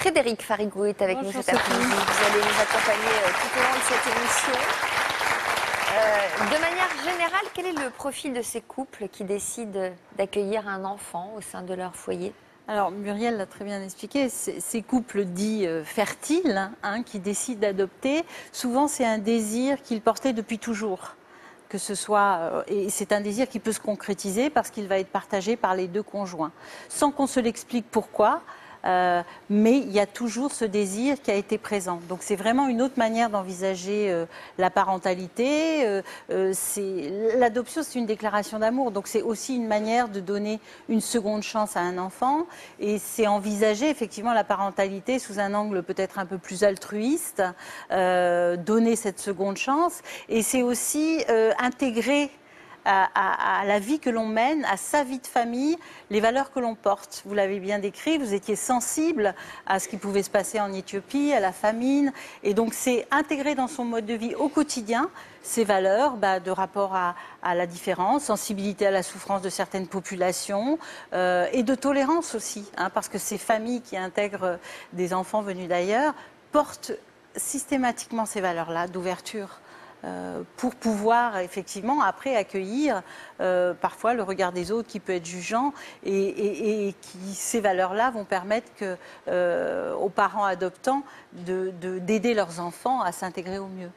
Frédéric Farigou est avec Bonjour, nous cet après-midi. Vous allez nous accompagner euh, tout au long de cette émission. Euh, de manière générale, quel est le profil de ces couples qui décident d'accueillir un enfant au sein de leur foyer? Alors Muriel l'a très bien expliqué, ces couples dits euh, fertiles hein, qui décident d'adopter, souvent c'est un désir qu'ils portaient depuis toujours. Que ce soit, et c'est un désir qui peut se concrétiser parce qu'il va être partagé par les deux conjoints, sans qu'on se l'explique pourquoi. Euh, mais il y a toujours ce désir qui a été présent. Donc c'est vraiment une autre manière d'envisager euh, la parentalité. Euh, euh, L'adoption, c'est une déclaration d'amour. Donc c'est aussi une manière de donner une seconde chance à un enfant. Et c'est envisager effectivement la parentalité sous un angle peut-être un peu plus altruiste, euh, donner cette seconde chance. Et c'est aussi euh, intégrer à, la vie que l'on mène, à sa vie de famille, les valeurs que l'on porte. Vous l'avez bien décrit, vous étiez sensible à ce qui pouvait se passer en Éthiopie, à la famine. Et donc c'est intégrer dans son mode de vie au quotidien ces valeurs bah, de rapport à, la différence, sensibilité à la souffrance de certaines populations euh, et de tolérance aussi, hein, parce que ces familles qui intègrent des enfants venus d'ailleurs portent systématiquement ces valeurs-là d'ouverture euh, pour pouvoir effectivement après accueillir euh, parfois le regard des autres qui peut être jugeant et, et- et qui ces valeurs-là vont permettre euh, aux parents adoptants de- de- d'aider leurs enfants à s'intégrer au mieux.